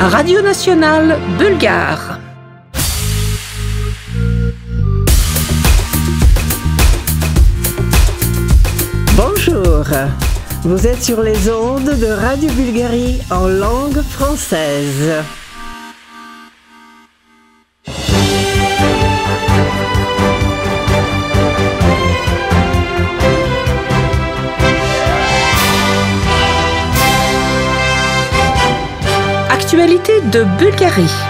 Radio nationale bulgare. Bonjour, vous êtes sur les ondes de Radio Bulgarie en langue française. Actualité de Bulgarie.